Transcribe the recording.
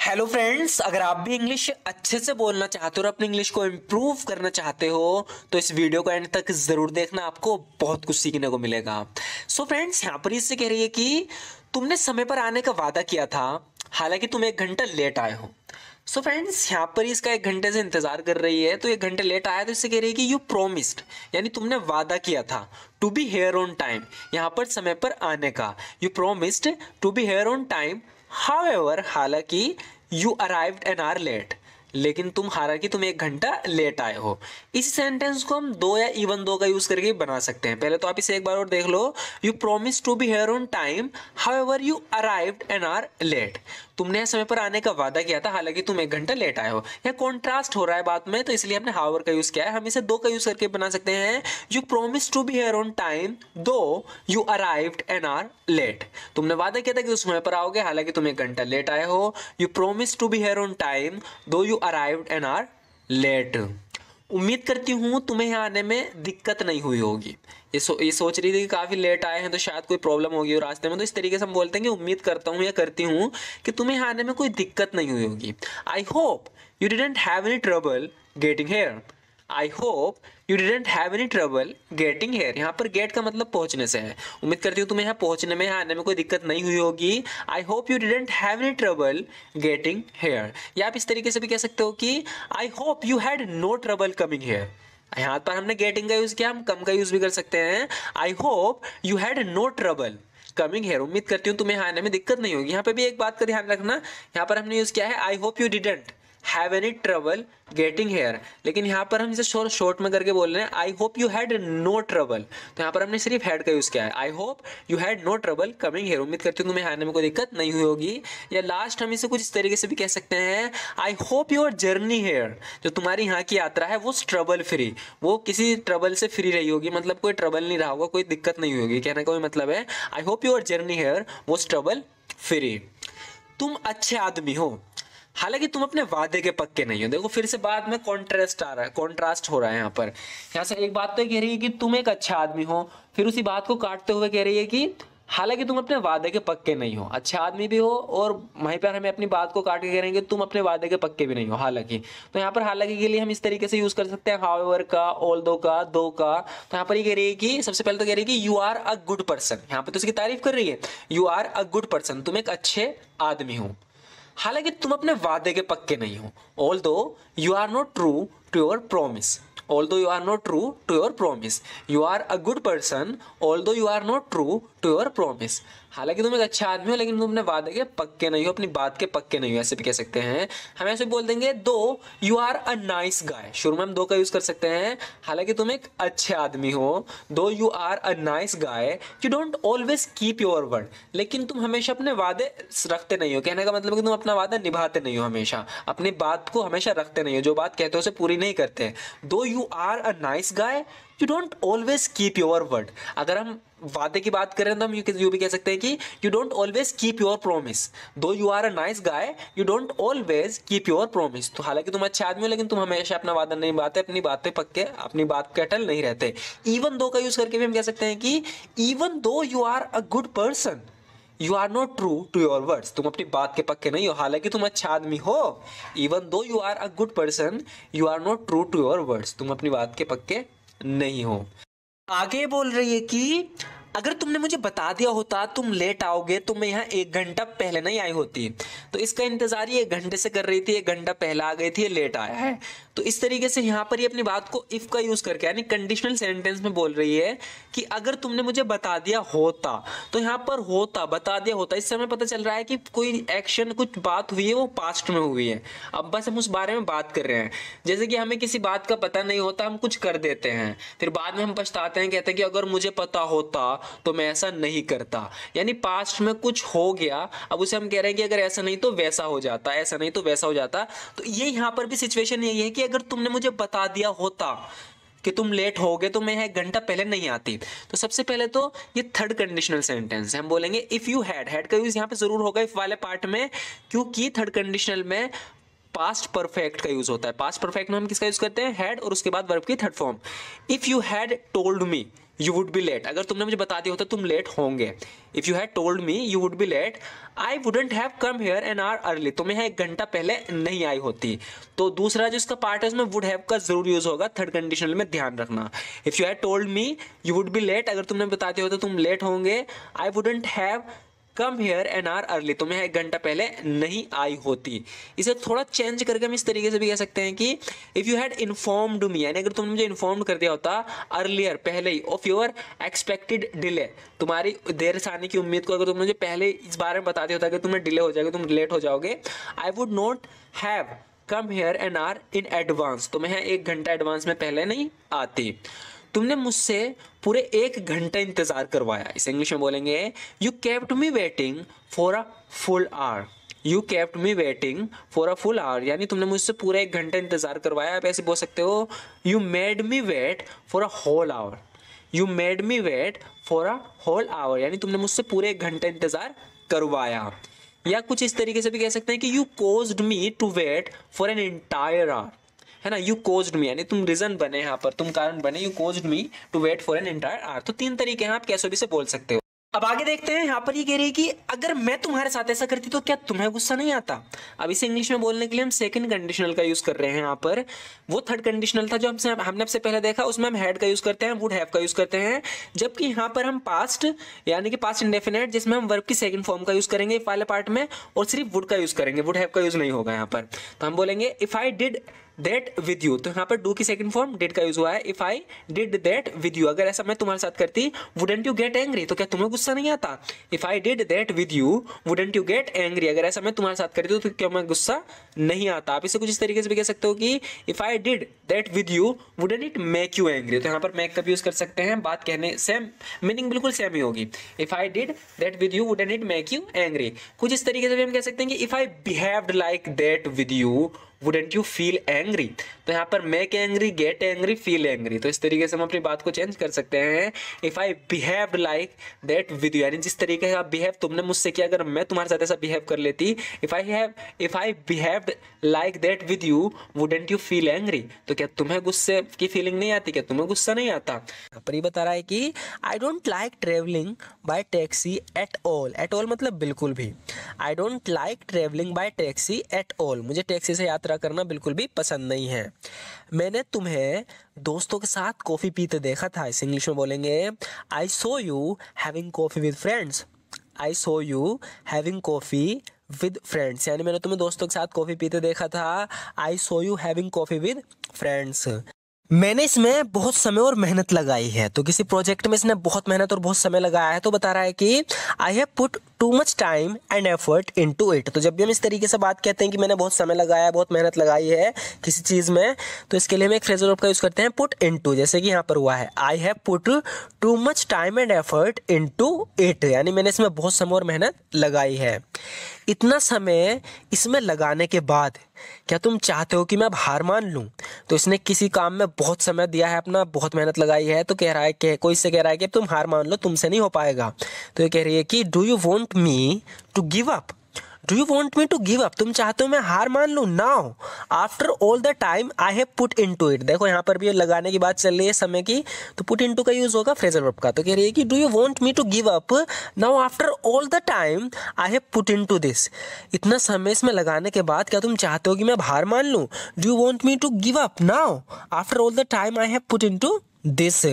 Hello friends अगर आप भी इंग्लिश अच्छे से बोलना चाहते हो और अपनी इंग्लिश को इम्प्रूव करना चाहते हो तो इस वीडियो को एंड तक ज़रूर देखना। आपको बहुत कुछ सीखने को मिलेगा। सो फ्रेंड्स यहाँ पर इससे कह रही है कि तुमने समय पर आने का वादा किया था, हालाँकि तुम एक घंटा लेट आए हो। सो फ्रेंड्स यहाँ पर इसका एक घंटे से इंतज़ार कर रही है तो एक घंटे लेट आया तो इससे कह रही है कि यू प्रोमिस्ड यानी तुमने वादा किया था to be here on time यहाँ पर समय पर आने का। You promised to be here on time however हालाँकि you arrived an hour late लेकिन तुम हालाँकि तुम एक घंटा लेट आए हो। इस सेंटेंस को हम दो या इवन दो का यूज़ करके बना सकते हैं। पहले तो आप इसे एक बार और देख लो। You promise to be here on time however you arrived an hour late तुमने समय पर आने का वादा किया था, हालाँकि तुम एक घंटा लेट आए हो। यह कॉन्ट्रास्ट हो रहा है बात में तो इसलिए हमने हावर का यूज़ किया है। हम इसे दो का यूज़ करके बना सकते हैं। You promise to be here on time though you arrived an hour late तुमने वादा किया था कि उस समय पर आओगे, हालाँकि तुम एक घंटा लेट आए हो। You promise to be here on time though you arrive an hour late उम्मीद करती हूँ तुम्हें यहाँ आने में दिक्कत नहीं हुई होगी। ये सो, ये सोच रही थी कि काफ़ी लेट आए हैं तो शायद कोई प्रॉब्लम होगी रास्ते में। तो इस तरीके से हम बोलते हैं कि उम्मीद करता हूँ या करती हूँ कि तुम्हें आने में कोई दिक्कत नहीं हुई होगी। I hope you didn't have any trouble getting here I hope you didn't have any trouble getting here यहाँ पर गेट का मतलब पहुँचने से है। उम्मीद करती हूँ तुम्हें यहाँ पहुँचने में आने में कोई दिक्कत नहीं हुई होगी। I hope you didn't have any trouble getting here या आप इस तरीके से भी कह सकते हो कि I hope you had no trouble coming here यहाँ पर हमने गेटिंग का यूज़ किया, हम कम का यूज़ भी कर सकते हैं। I hope you had no trouble coming here उम्मीद करती हूँ तुम्हें आने में दिक्कत नहीं होगी। यहाँ पे भी एक बात का ध्यान रखना। यहाँ पर हमने यूज़ किया है I hope you didn't have any trouble getting here लेकिन यहाँ पर हम इसे शॉर्ट में करके बोल रहे हैं I hope you had no trouble तो यहाँ पर हमने सिर्फ़ हैड का यूज़ किया है। I hope you had no trouble coming here उम्मीद करती हूँ तुम्हें आने में कोई दिक्कत नहीं हुई होगी। या लास्ट हम इसे कुछ इस तरीके से भी कह सकते हैं I hope your journey here जो तुम्हारी यहाँ की यात्रा है, वो ट्रबल फ्री वो किसी ट्रबल से फ्री रही होगी। मतलब कोई ट्रबल नहीं रहा होगा, कोई दिक्कत नहीं होगी। कहने का कोई मतलब है I hope your journey here वो ट्रबल फ्री तुम अच्छे आदमी हो। हालाँकि तुम अपने वादे के पक्के नहीं हो। देखो, फिर से बाद में कॉन्ट्रास्ट आ रहा है कॉन्ट्रास्ट हो रहा है यहाँ पर। यहाँ से एक बात तो कह रही है कि तुम एक अच्छा आदमी हो, फिर उसी बात को काटते हुए कह रही है कि हालाँकि तुम अपने वादे के पक्के नहीं हो। अच्छे आदमी भी हो और वहीं पर हमें अपनी बात को काट के कह रहे हैं कि तुम अपने वादे के पक्के भी नहीं हो, हालाँकि। तो यहाँ पर हालाँकि के लिए हम इस तरीके से यूज़ कर सकते हैं हाउएवर का ऑल दो का दो का। तो यहाँ पर ये कह रही है कि सबसे पहले तो कह रही है कि you are a good person यहाँ पर तो उसकी तारीफ़ कर रही है you are a good person तुम एक अच्छे आदमी हो। हालाँकि तुम अपने वादे के पक्के नहीं हो। Although you are not true to your promise although you are not true to your promise you are a good person although you are not true to your promise हालाँकि तुम एक अच्छा आदमी हो, लेकिन तुम अपने वादे के पक्के नहीं हो, अपनी बात के पक्के नहीं हो, ऐसे भी कह सकते हैं। हम ऐसे बोल देंगे, though you are a nice guy शुरू में हम दो का यूज़ कर सकते हैं। हालाँकि तुम एक अच्छे आदमी हो, though you are a nice guy you don't always keep your word लेकिन तुम हमेशा अपने वादे रखते नहीं हो। कहने का मतलब कि तुम अपना वादा निभाते नहीं हो हमेशा। अपनी बात को हमेशा रखते नहीं हो। जो बात कहते हो, उसे पूरी नहीं करते। Though you are a nice guy you don't always keep your word अगर हम वादे की बात करें तो हम यू यू भी कह सकते हैं कि you don't always keep your promise though you are a nice guy you don't always keep your promise तो हालाँकि तुम अच्छे आदमी हो, लेकिन तुम हमेशा अपना वादा नहीं बाते अपनी बात पक्के, अपनी बात के अटल नहीं रहते. इवन दो का यूज़ करके भी हम कह सकते हैं कि even though you are a good person you are not true to your words तुम अपनी बात के पक्के नहीं हो, हालाँकि तुम अच्छा आदमी हो. Even though you are a good person you are not true to your words तुम अपनी बात के पक्के नहीं हो. आगे बोल रही है कि अगर तुमने मुझे बता दिया होता, तुम लेट आओगे तो मैं यहाँ एक घंटा पहले नहीं आई होती। तो इसका इंतज़ार ये एक घंटे से कर रही थी, एक घंटा पहले आ गई थी लेट आया है। तो इस तरीके से यहाँ पर ये अपनी बात को इफ़ का यूज़ करके, यानी कंडीशनल सेंटेंस में बोल रही है कि अगर तुमने मुझे बता दिया होता तो यहाँ पर होता, बता दिया होता। इससे हमें पता चल रहा है कि कोई एक्शन कुछ बात हुई है, वो पास्ट में हुई है। अब बस हम उस बारे में बात कर रहे हैं। जैसे कि हमें किसी बात का पता नहीं होता, हम कुछ कर देते हैं। फिर बाद में हम पछताते हैं, कहते हैं कि अगर मुझे पता होता तो मैं ऐसा नहीं करता। यानी पास्ट में कुछ हो गया, अब उसे हम कह रहे हैं कि अगर ऐसा नहीं तो वैसा हो जाता, ऐसा नहीं तो वैसा हो जाता। तो ये यहाँ पर भी सिचुएशन यही है कि अगर तुमने मुझे बता दिया होता कि तुम लेट हो गए तो मैं एक घंटा पहले नहीं आती। तो सबसे पहले तो ये थर्ड कंडीशनल सेंटेंस है हम बोलेंगे इफ़ यू हैड हैड का यूज़ यहाँ पे ज़रूर होगा इफ़ वाले पार्ट में, क्योंकि थर्ड कंडीशनल में पास्ट परफेक्ट का यूज़ होता है। पास्ट परफेक्ट में हम किसका यूज़ करते हैं? हैड और उसके बाद वर्ब की third form if you had told me you would be late अगर तुमने मुझे बता दिया होता, तुम लेट होंगे। If you had told me you would be late I wouldn't have come here an hour early तुम्हें एक घंटा पहले नहीं आई होती। तो दूसरा जो इसका पार्ट है, उसमें वुड हैव का ज़रूर यूज़ होगा थर्ड कंडीशनल में ध्यान रखना। If you had told me you would be late अगर तुमने बताते हो तो तुम लेट होंगे I wouldn't have come here an hour early तुम्हें एक घंटा पहले नहीं आई होती। इसे थोड़ा चेंज करके हम इस तरीके से भी कह सकते हैं कि if you had informed me यानी अगर तुमने मुझे इन्फॉर्म कर दिया होता अर्लियर पहले ही ऑफ़ योर एक्सपेक्टेड डिले तुम्हारी देर से आने की उम्मीद को अगर तुमने मुझे पहले इस बारे में बता दिया होता कि तुम्हें डिले हो जाएगा, तुम लेट हो जाओगे I would not have come here an hour in advance तुम्हें एक घंटा एडवांस में पहले नहीं आती। तुमने मुझसे पूरे एक घंटा इंतज़ार करवाया। इस इंग्लिश में बोलेंगे you kept me waiting for a full hour you kept me waiting for a full hour यानी तुमने मुझसे पूरा एक घंटा इंतज़ार करवाया। आप ऐसे बोल सकते हो you made me wait for a whole hour you made me wait for a whole hour यानी तुमने मुझसे पूरे एक घंटा इंतज़ार करवाया। या कुछ इस तरीके से भी कह सकते हैं कि you caused me to wait for an entire hour है ना? यू कोज्ड मी यानी तुम रीजन बने यहाँ पर, तुम कारण बने you caused me to wait for an entire hour तो तीन तरीके हैं, आप कैसे भी से बोल सकते हो। अब आगे देखते हैं, यहाँ पर ये कह रही है कि अगर मैं तुम्हारे साथ ऐसा करती तो क्या तुम्हें गुस्सा नहीं आता? अब इसे इंग्लिश में बोलने के लिए हम सेकंड कंडीशनल का यूज़ कर रहे हैं यहाँ पर। वो थर्ड कंडीशनल था जो हमसे, हमने आपसे पहले देखा, उसमें हम हैड का यूज़ करते हैं वुड हैव का यूज़ करते हैं। जबकि यहाँ पर हम पास्ट यानी कि पास्ट इंडेफिनेट जिसमें हम वर्ब की सेकंड फॉर्म का यूज़ करेंगे पार्ट में, और सिर्फ़ वुड का यूज़ करेंगे वुड हैव का यूज़ नहीं होगा यहाँ पर। तो हम बोलेंगे if I did that with you तो यहाँ पर डू की सेकंड फॉर्म डिड का यूज़ हुआ है. If I did that with you अगर ऐसा मैं तुम्हारे साथ करती वुडेंट यू गेट एंग्री तो क्या तुम्हें गुस्सा नहीं आता? If I did that with you wouldn't you get angry अगर ऐसा मैं तुम्हारे साथ करती तो क्या मैं गुस्सा नहीं आता? आप इसे कुछ इस तरीके से भी कह सकते हो कि if I did that with you wouldn't it make you angry तो यहाँ पर मेक का यूज़ कर सकते हैं. बात कहने सेम मीनिंग बिल्कुल सेम ही होगी. If I did that with you wouldn't it make you angry कुछ इस तरीके से भी हम कह सकते हैं कि if I behaved like that with you wouldn't you feel angry तो यहाँ पर make angry get angry feel angry तो इस तरीके से हम अपनी बात को चेंज कर सकते हैं। If I behave like that with you यानी जिस तरीके आप बिहेव तुमने मुझसे किया, अगर मैं तुम्हारे साथ ऐसा बिहेव कर लेती if I have if I behave like that with you wouldn't you feel angry तो क्या तुम्हें गुस्से की फीलिंग नहीं आती? क्या तुम्हें गुस्सा नहीं आता? पर ये बता रहा है कि I don't like travelling by taxi at all at all मतलब बिल्कुल भी। I don't like travelling by taxi at all मुझे टैक्सी से यात्रा करना बिल्कुल भी पसंद नहीं है। मैंने तुम्हें दोस्तों के साथ कॉफ़ी पीते देखा था, इस इंग्लिश में बोलेंगे I saw you having coffee with friends I saw you having coffee with friends यानी मैंने तुम्हें दोस्तों के साथ कॉफ़ी पीते देखा था I saw you having coffee with friends मैंने इसमें बहुत समय और मेहनत लगाई है। तो किसी प्रोजेक्ट में इसने बहुत मेहनत और बहुत समय लगाया है तो बता रहा है कि I have put too much time and effort into it तो जब भी हम इस तरीके से बात कहते हैं कि मैंने बहुत समय लगाया है बहुत मेहनत लगाई है किसी चीज़ में तो इसके लिए हम एक फ्रेजल का यूज़ करते हैं पुट इन टू जैसे कि यहाँ पर हुआ है। I have put too much time and effort into it यानी मैंने इसमें बहुत समय और मेहनत लगाई है। इतना समय इसमें लगाने के बाद क्या तुम चाहते हो कि मैं अब हार मान लूँ? तो इसने किसी काम में बहुत समय दिया है अपना, बहुत मेहनत लगाई है तो कह रहा है कि, कोई इससे कह रहा है कि तुम हार मान लो, तुमसे नहीं हो पाएगा। तो ये कह रही है कि do you want me to give up do you want me to give up तुम चाहते हो मैं हार मान लू? Now after all the time I have put into it देखो, यहाँ पर भी लगाने की बात चल रही है समय की तो पुट इन टू का यूज़ होगा फ्रेजर वर्ब का। तो कह रही है कि do you want me to give up now after all the time I have put into this इतना समय इसमें लगाने के बाद क्या तुम चाहते हो कि मैं हार मान लूँ? Do you want me to give up now after all the time I have put into this